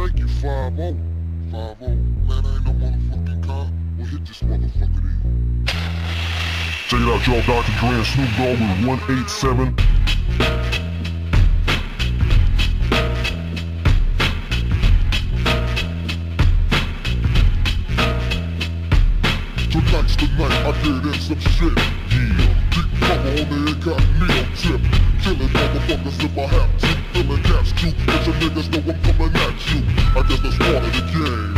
Thank you, 5 0. 5 0. Man, I ain't no motherfucking car. Well, hit this motherfucker then. Check it out, y'all. Dr. Dre and Snoop Dogg with 187. Tonight's the night I get in some shit. Yeah. Deep cover on the incognito tip. Killing motherfuckers if I have to. Filling caps too. Cause your niggas know I'm part of the game.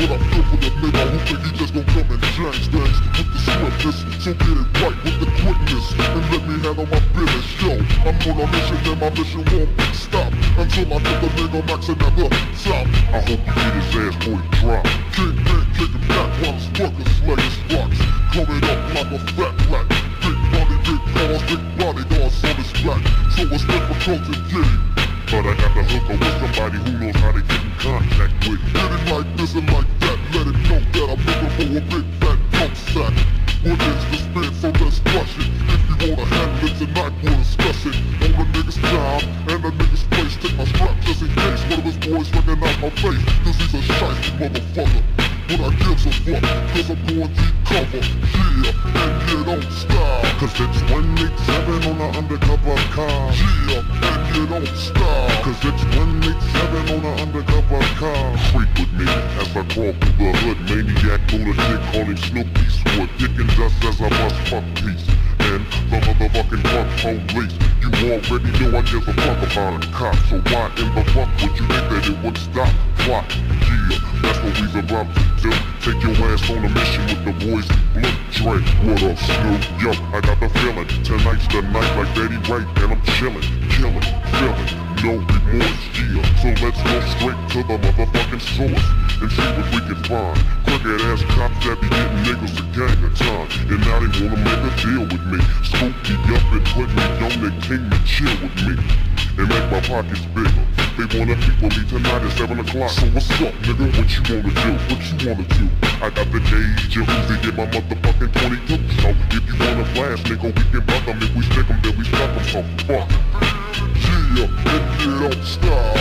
What I feel for the nigga who think he just gon' come and change things with the swiftness. So get it right with the quickness and let me handle my business. Yo, I'm on a mission and my mission won't stop until I get the nigga maxing at the top. I hope you get his ass he drop. King Bang kicking back while his workers slaying rocks. Coming up like a fat black. Big body, big cars, big bodyguards on his back. So it's to get him. But I got the hooker with somebody who knows how to get in contact with. Get it like this and like that. Let it know that I'm looking for a big fat coke sack. What is the spin? So let's crush it. If you wanna handle it tonight, we'll discuss it. On the nigga's job and the nigga's place. Take my strap just in case one of his boys looking out my face. Cause he's a shifty motherfucker. But I gives a fuck, cause I'm going deep cover. Yeah, and you don't stop. Cause it's 187 on the undercover car. Yeah, and you don't stop. Cause it's 187 on the undercover car. Creep with me as I crawl through the hood. Maniac lunatic calling Snoop Eastwood. Kicking dust as I bust fuck peace. And the motherfucking fuck police. You already know I give a fuck about a cop. So why in the fuck would you think that it would stop? Why? Yeah, that's what we's about to do. Take your ass on a mission with the boys blue. Dre, what up, Snoop? Yo, I got the feeling. Tonight's the night like Betty Wright, and I'm chilling, killing, feeling. No remorse, yeah. So let's go straight to the motherfucking source and see what we can find. Crooked ass cops that be getting niggas a gang of time. And now they wanna make a deal with me. Scoop me up and put me on the king to chill with me. And make my pockets bigger. They wanna meet with me tonight at 7 o'clock. So what's up, nigga? What you wanna do? What you wanna do? I got the gauge, and who's get my motherfucking 22. So if you wanna blast, nigga, we can buck 'em. If we stick 'em, then we stuck 'em. So fuck.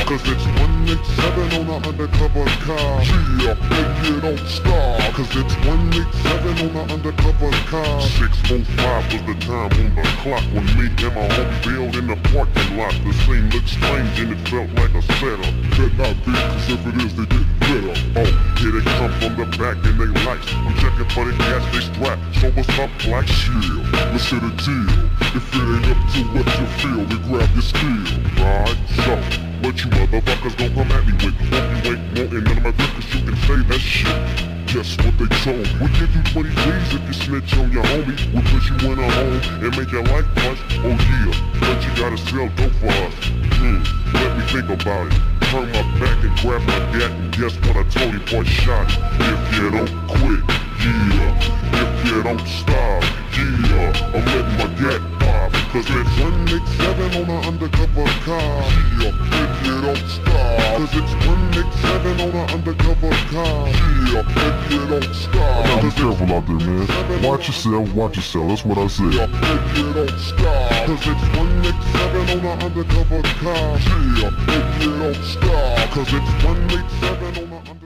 Cause it's 187 on the undercover car. Yeah, and you don't stop. Cause it's 187 on the undercover car. 605 was the time on the clock when me and my homie bailed in the parking lot. The scene looked strange and it felt like a setup. Could not be, cause if it is, they get better. Oh, here they come from the back and they lights. I'm checking for the gas they strap. So what's up, black shield? Let's hit deal. If it ain't up to what you feel, then grab your steel. Right, so what you motherfuckers gon' come at me with? Hope you ain't wanting none of my good cause you can say that shit. Guess what they told? We'll give you 20 G's if you snitch on your homie. We'll put you in a home and make your life plush. Oh yeah, but you gotta sell dope for us. Hmm, let me think about it. Turn my back and grab my gat and guess what I told you, boy, shot. If you don't 187 on the undercover car. And you don't stop. Cause it's 187 on the undercover car. And you don't stop. Now be careful out there, man. Watch yourself, watch yourself. That's what I said. Yeah, and you don't stop. Cause it's 187 on the undercover car. And you don't stop. Cause it's 187 on the undercover